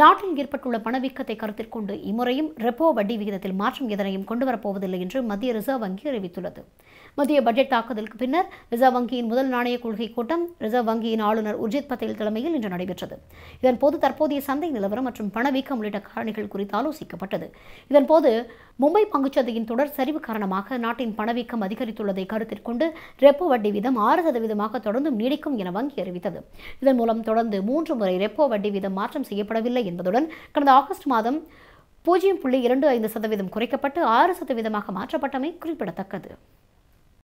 நாட்டில் ஏற்பட்டுள்ள பணவீக்கத்தை கருத்தில் கொண்டு இம்முறையும் ரெப்போ வட்டி விகிதத்தில் மாற்றம் எதனையும் கொண்டுவரப்போவதில்லை என்று மத்திய ரிசர்வ் வங்கி அறிவித்துள்ளது. மத்திய பட்ஜெட் தாக்குதலுக்கு பின்னர் ரிசர்வ் வங்கியின் முதல் நாணய கொள்கை கூட்டம் ரிசர்வ் வங்கியின் ஆளுநர் உர்ஜித் பட்டேல் தலைமையில் இன்று நடைபெற்றது. இதன்போது தற்போதைய சந்தை நிலவரம் மற்றும் பணவீக்கம் உள்ளிட்ட காரணிகள் குறித்து ஆலோசிக்கப்பட்டது. இதன்போது மும்பை பங்குச்சந்தையின் தொடர் சரிவு காரணமாக நாட்டின் பணவீக்கம் அதிகரித்துள்ளதை கருத்தில் கொண்டு ரெப்போ வட்டி வீதம் ஆறு சதவீதமாக தொடர்ந்தும் நீடிக்கும் என வங்கி அறிவித்தது. இதன் மூலம் தொடர்ந்து மூன்று முறை ரெப்போ வட்டி வீதம் மாற்றம் செய்யப்படவில்லை என்பதுடன் கடந்த ஆகஸ்ட் மாதம் பூஜ்ஜியம் புள்ளி இரண்டு ஐந்து சதவீதம் குறைக்கப்பட்டு ஆறு சதவீதமாக மாற்றப்பட்டமை குறிப்பிடத்தக்கது.